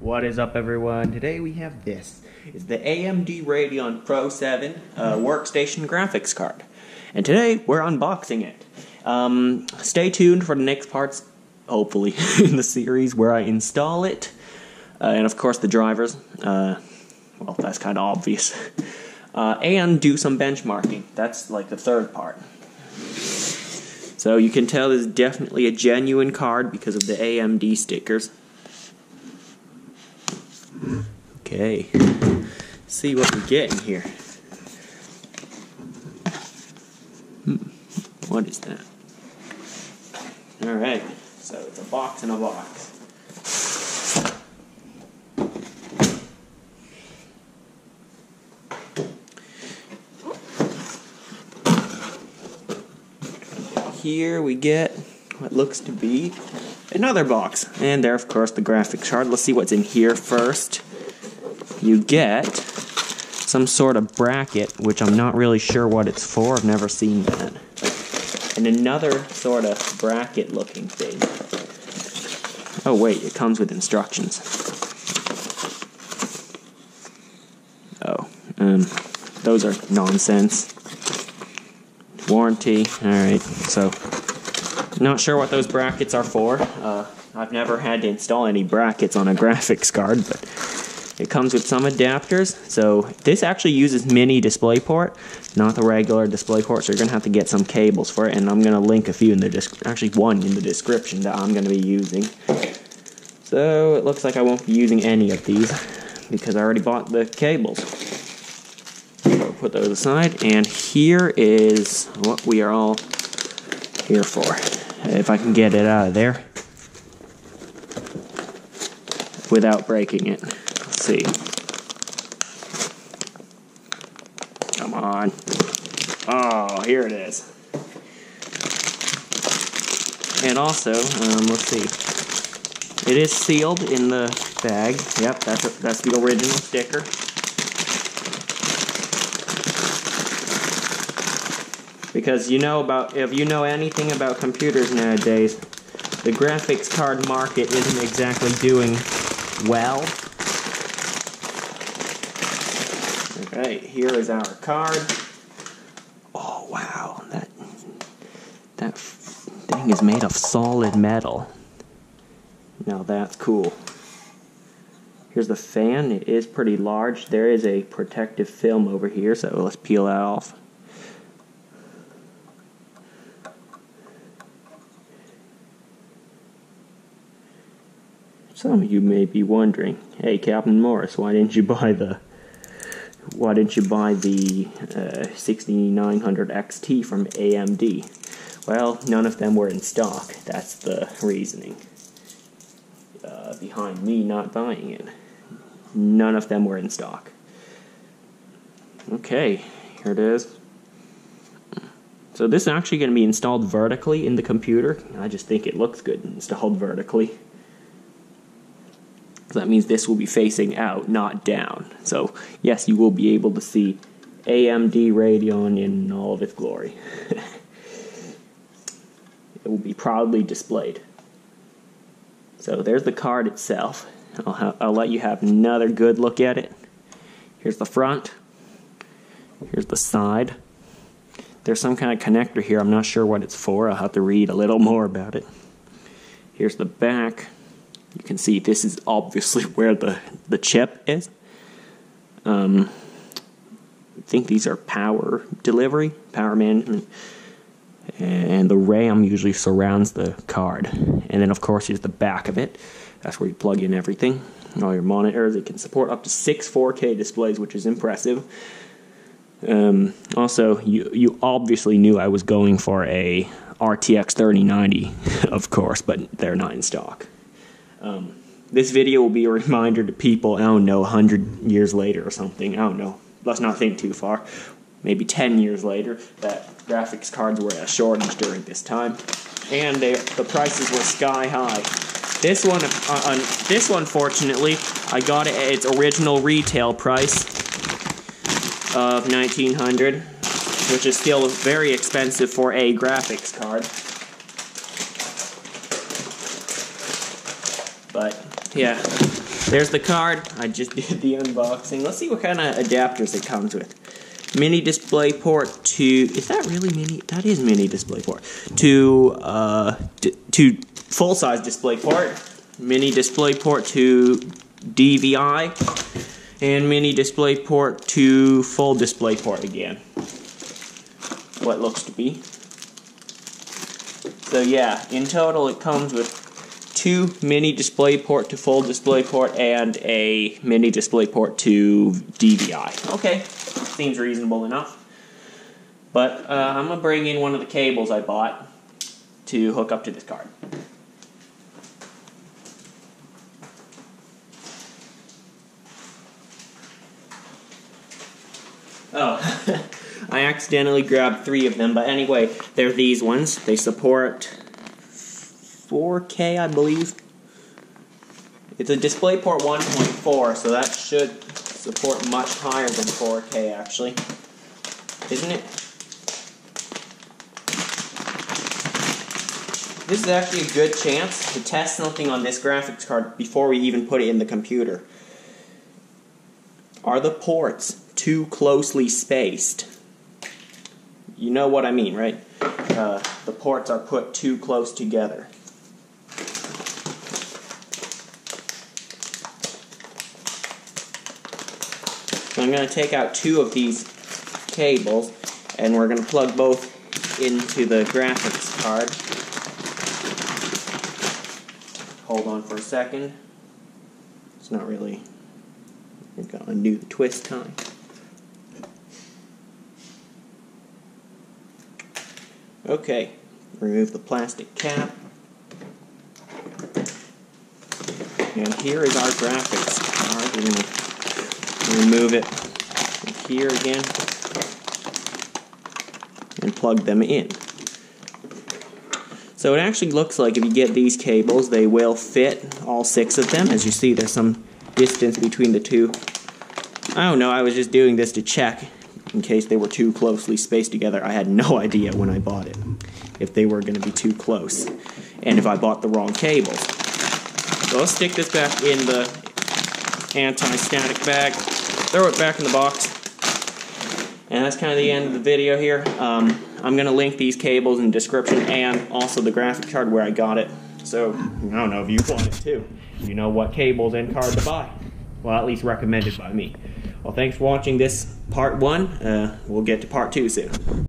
What is up, everyone? Today we have this. It's the AMD Radeon Pro 7 uh, workstation graphics card. And today we're unboxing it. Um, stay tuned for the next parts, hopefully, in the series where I install it. Uh, and of course, the drivers. Uh, well, that's kind of obvious. Uh, and do some benchmarking. That's like the third part. So you can tell this is definitely a genuine card because of the AMD stickers. Okay, see what we get in here. Hmm. What is that? Alright, so it's a box in a box. Here we get what looks to be another box. And there, of course, the graphics card. Let's see what's in here first. You get some sort of bracket, which I'm not really sure what it's for. I've never seen that. And another sort of bracket looking thing. Oh, wait, it comes with instructions. Oh, um, those are nonsense. Warranty, alright, so not sure what those brackets are for. Uh, I've never had to install any brackets on a graphics card, but it comes with some adapters. So this actually uses mini DisplayPort, not the regular DisplayPort. So you're gonna have to get some cables for it, and I'm gonna link a few in the actually one in the description that I'm gonna be using. So it looks like I won't be using any of these because I already bought the cables. So put those aside, and here is what we are all here for if I can get it out of there without breaking it. See. Come on. Oh, here it is. And also, um, let's see. It is sealed in the bag. Yep, that's a, that's the original sticker. because you know about if you know anything about computers nowadays, the graphics card market isn't exactly doing well. Okay, here is our card. Oh wow, that that thing is made of solid metal. Now that's cool. Here's the fan. It is pretty large. There is a protective film over here, so let's peel that off. Some of you may be wondering, hey Captain Morris, why didn't you buy the why didn't you buy the uh, 6900 XT from AMD? Well, none of them were in stock. That's the reasoning uh, behind me not buying it. None of them were in stock. Okay, here it is. So this is actually going to be installed vertically in the computer. I just think it looks good installed vertically. So that means this will be facing out, not down. So yes, you will be able to see AMD Radeon in all of its glory. it will be proudly displayed. So there's the card itself. I'll, I'll let you have another good look at it. Here's the front. Here's the side. There's some kind of connector here. I'm not sure what it's for. I'll have to read a little more about it. Here's the back. You can see this is obviously where the, the chip is. Um, I think these are power delivery, power management. And the RAM usually surrounds the card. And then, of course, here's the back of it. That's where you plug in everything. All your monitors. It can support up to six 4K displays, which is impressive. Um, also, you you obviously knew I was going for a RTX 3090, of course, but they're not in stock. Um, this video will be a reminder to people, I don't know, 100 years later or something. I don't know. Let's not think too far. Maybe 10 years later, that graphics cards were a shortage during this time. And they, the prices were sky high. This one, uh, uh, this one, fortunately, I got it at its original retail price of 1900 which is still very expensive for a graphics card. But yeah, there's the card. I just did the unboxing. Let's see what kind of adapters it comes with. Mini display port to is that really mini? That is mini display port to uh to full size display port. Mini display port to DVI and mini display port to full display port again. What looks to be. So yeah, in total it comes with two mini display port to full display port and a mini display port to DVI. Okay, seems reasonable enough. But uh, I'm to bring in one of the cables I bought to hook up to this card. Oh, I accidentally grabbed three of them, but anyway, they're these ones. They support 4K, I believe. It's a DisplayPort 1.4, so that should support much higher than 4K, actually. Isn't it? This is actually a good chance to test something on this graphics card before we even put it in the computer. Are the ports too closely spaced? You know what I mean, right? Uh, the ports are put too close together. So I'm going to take out two of these cables and we're going to plug both into the graphics card. Hold on for a second. It's not really, we've got to undo the twist time. Okay, remove the plastic cap. And here is our graphics card. Remove it here again and plug them in. So it actually looks like if you get these cables, they will fit all six of them. As you see, there's some distance between the two. I don't know, I was just doing this to check in case they were too closely spaced together. I had no idea when I bought it if they were going to be too close and if I bought the wrong cables. So let's stick this back in the anti-static bag throw it back in the box. And that's kind of the end of the video here. Um, I'm going to link these cables in the description and also the graphic card where I got it. So, I don't know if you want it too. You know what cables and card to buy. Well, at least recommended by me. Well, thanks for watching this part one. Uh, we'll get to part two soon.